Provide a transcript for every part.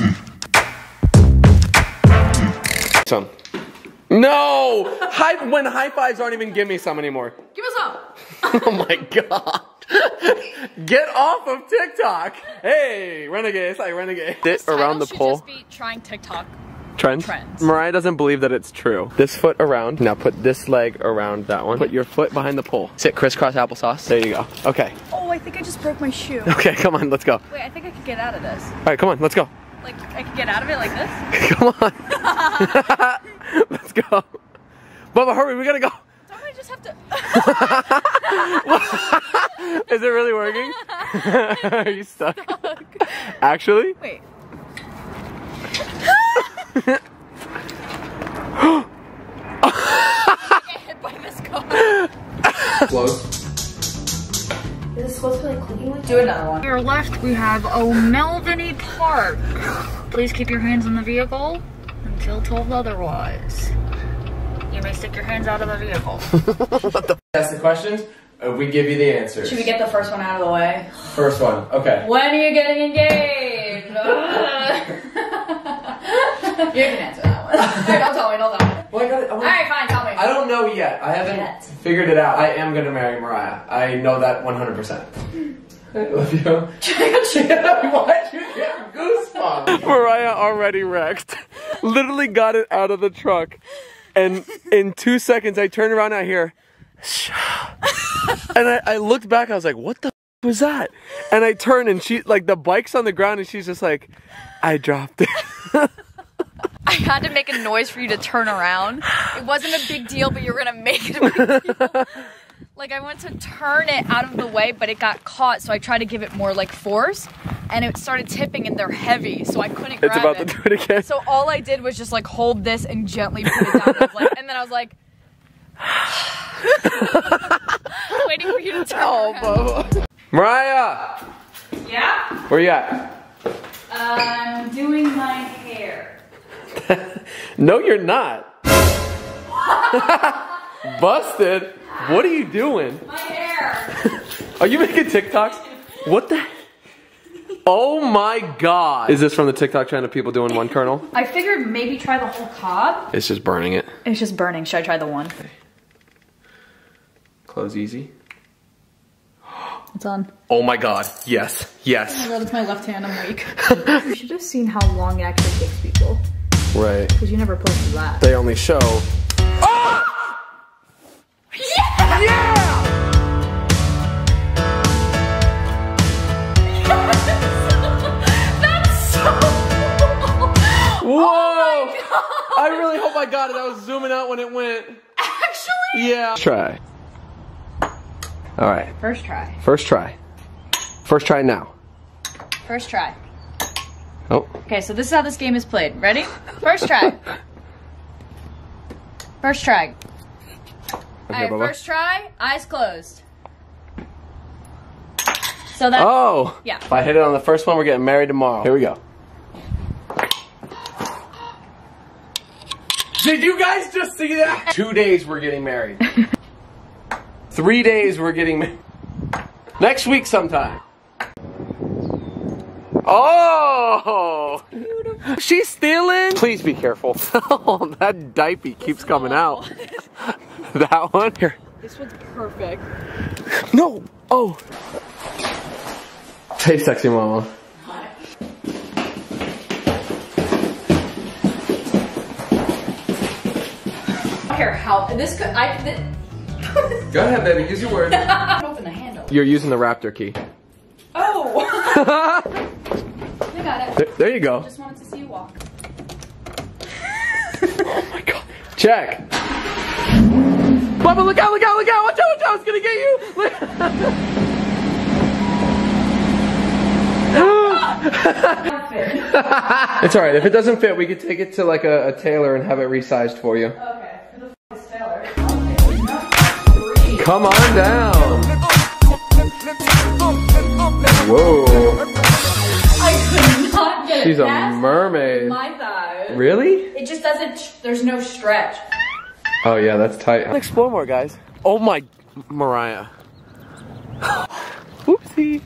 Mm. Some. No! High, when high fives aren't even give me some anymore. Give us some. oh my god. Get off of TikTok. Hey, renegade. It's like renegade. Sit around the pole. just be trying TikTok. Trends? Trends. Mariah doesn't believe that it's true. This foot around. Now put this leg around that one. Put your foot behind the pole. Sit crisscross applesauce. There you go. Okay. Oh, I think I just broke my shoe. Okay, come on, let's go. Wait, I think I could get out of this. All right, come on, let's go. Like, I could get out of it like this? Come on. let's go. Bubba, hurry, we gotta go. Don't I just have to? Is it really working? Are you stuck? Actually? Wait. I get hit by this car. Close. Is this supposed to be like clicking like Do another one. To your left, we have O'Melveny Park. Please keep your hands in the vehicle until told otherwise. You may stick your hands out of the vehicle. Ask the questions, uh, we give you the answers. Should we get the first one out of the way? First one, okay. When are you getting engaged? you can answer that one. Alright, don't tell me, don't tell me. Well, I got it. I, Alright, fine, tell me. I don't know yet. I haven't Yet. figured it out. I am gonna marry Mariah. I know that 100%. I love you. Why'd you get goosebumps? Mariah already wrecked. Literally got it out of the truck. And in two seconds, I turned around and I hear, and I, I looked back. I was like, what the f- was that? And I turned and she, like, the bike's on the ground and she's just like, I dropped it. I had to make a noise for you to turn around. It wasn't a big deal, but you were gonna make it a big deal. Like I went to turn it out of the way, but it got caught, so I tried to give it more like force, and it started tipping, and they're heavy, so I couldn't grab It's about it. to do it again. So all I did was just like hold this and gently put it down, I like- and then I was like, waiting for you to turn oh, around. Oh, Mariah, Yeah, where you at? I'm doing my hair. No, you're not. Busted. What are you doing? My hair. Are you making TikToks? What the? Oh my god. Is this from the TikTok trend of people doing one kernel? I figured maybe try the whole cob. It's just burning it. It's just burning. Should I try the one? Okay. Close easy. It's on. Oh my god. Yes. Yes. Oh god, it's my left hand. I'm weak. you should have seen how long it actually takes people. Right. Because you never posted that. They only show. Yeah. That's so Whoa! Oh I really hope I got it. I was zooming out when it went. Actually? Yeah. Try. All right. First try. First try. First try now. First try. Oh. Okay, so this is how this game is played. Ready? First try. First try. Okay, Alright, first try, eyes closed. So that's Oh. Yeah. If I hit it on the first one, we're getting married tomorrow. Here we go. Did you guys just see that? Two days we're getting married. Three days we're getting married. Next week sometime. Oh! She's stealing? Please be careful. oh, that diaper keeps coming out. that one? Here. this one's perfect. No! Oh! Hey, sexy mama. I don't care how this could I could Go ahead, baby. Use your word. open the handle. You're using the Raptor key. Oh I got it. There, there you go. Just wanted to see you walk. Oh my god. Check. Bubba, look out, look out, look out. Watch out, watch out. It's gonna get you. It's alright. If it doesn't fit, we could take it to like a, a tailor and have it resized for you. Okay. Who the f is Taylor? Come on down. Whoa. She's a mermaid. my thighs. Really? It just doesn't. There's no stretch. Oh yeah, that's tight. Let's explore more, guys. Oh my, Mariah. Oopsie.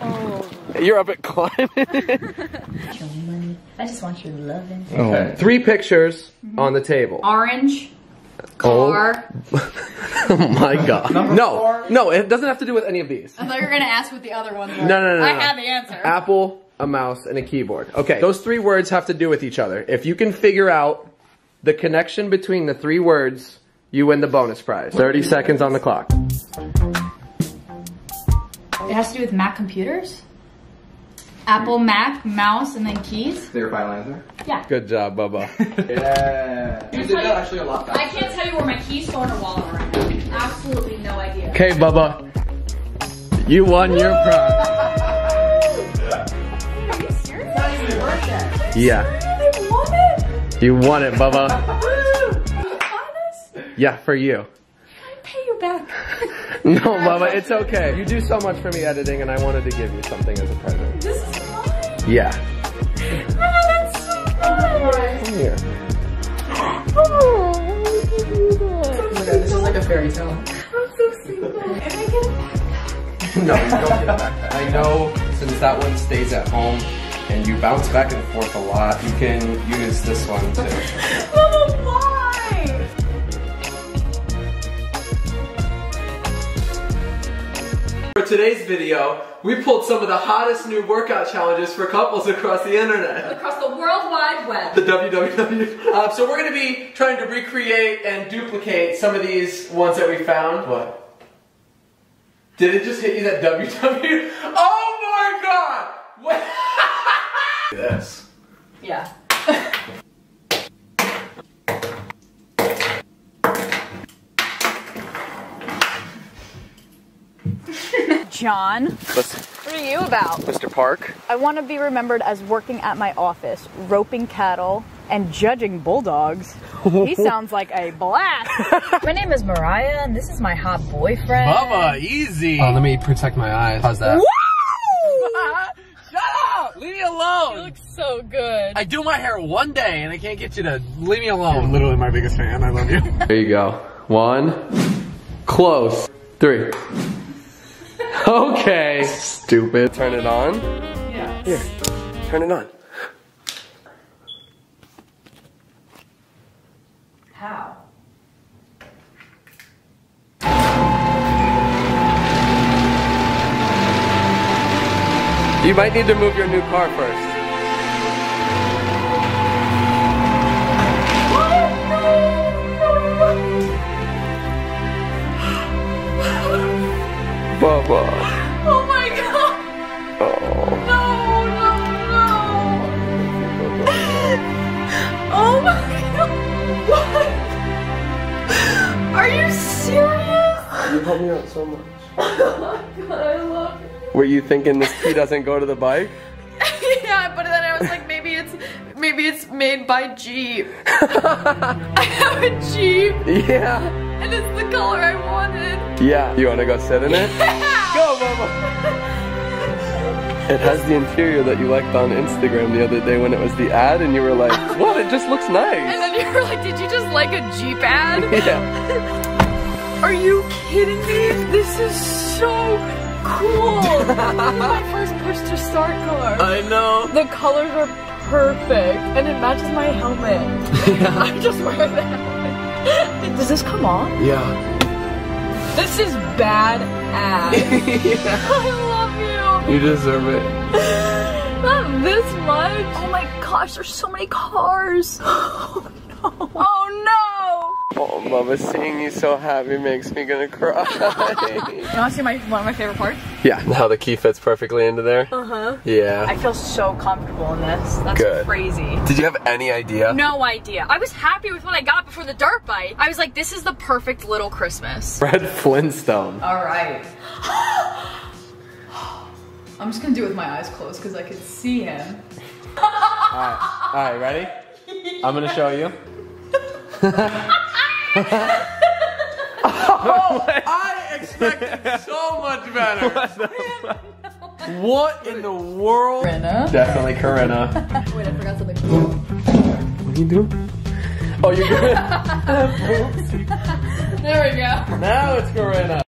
Oh. You're up at climbing. I just want your loving. Okay. Oh. Three pictures mm-hmm. on the table. Orange. Oh. Car. Oh my god. No, no, it doesn't have to do with any of these. I thought you were gonna ask what the other ones were. No, no, no, I no. have the answer. Apple, a mouse, and a keyboard. Okay, those three words have to do with each other. If you can figure out the connection between the three words, you win the bonus prize. 30 seconds on the clock. It has to do with Mac computers. Apple, Mac, mouse, and then keys. Their final answer? Yeah. Good job, Bubba. Yeah. You did that actually a lot faster. I can't tell you where my keys, phone, or wallet are right now. Absolutely no idea. Okay, Bubba. You won your prize. Yeah. I won it. You won it, Bubba. Can you buy this? Yeah, for you. I pay you back. No, Bubba, it's okay. You do so much for me editing, and I wanted to give you something as a present. this is mine. Yeah. Oh, that's so fun. Come here. Oh, This is like a fairy tale. I'm so single. And I get a backpack. No, you don't get back. I know since that one stays at home and you bounce back and forth a lot, you can use this one too. Mama, why? For today's video, we pulled some of the hottest new workout challenges for couples across the internet. Across the World Wide Web. The www. Um, so we're gonna be trying to recreate and duplicate some of these ones that we found. What? Did it just hit you that www? Oh my god! What? This. Yeah. John, Listen, what are you about? Mr. Park. I want to be remembered as working at my office, roping cattle and judging bulldogs. he sounds like a blast. my name is Mariah, and this is my hot boyfriend. Bubba, easy. Oh, let me protect my eyes. How's that? Shut up! Leave me alone! You look so good. I do my hair one day and I can't get you to leave me alone. You're literally my biggest fan. I love you. There you go. One. Close. Three. Okay. Stupid. Turn it on. Yeah. Here. Turn it on. How? You might need to move your new car first. Bubba. Oh my god! Oh. No, no, no! Oh my god! What? Are you serious? You help me out so much. Oh my god, I love you. Were you thinking this key doesn't go to the bike? yeah, but then I was like, maybe it's maybe it's made by Jeep. I have a Jeep, Yeah. and it's the color I wanted. Yeah. You want to go sit in it? Yeah. Go, Bubba. It has the interior that you liked on Instagram the other day when it was the ad, and you were like, "What? It just looks nice. And then you were like, did you just like a Jeep ad? Yeah. Are you kidding me? This is so cool. this is my first push to start car. I know. The colors are perfect, and it matches my helmet. I just wear that. Does this come on? Yeah. This is bad ass. I love you. You deserve it. Not this much. Oh my gosh, there's so many cars. Oh no. Oh, Bubba, seeing you so happy makes me gonna cry. no. You wanna see my one of my favorite parts? yeah. Now the key fits perfectly into there. Uh-huh. Yeah. I feel so comfortable in this. That's Good. crazy. Did you have any idea? No idea. I was happy with what I got before the dirt bike. I was like, this is the perfect little Christmas. Fred Flintstone. All right. I'm just gonna do it with my eyes closed because I could see him. Alright, alright, ready? I'm gonna show you. oh, I expected so much better. What in the world? Brenna. Definitely Corinna. Wait, I forgot something. What are you doing? Oh, you're good. There we go. now it's Corinna.